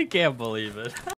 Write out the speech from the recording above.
I can't believe it.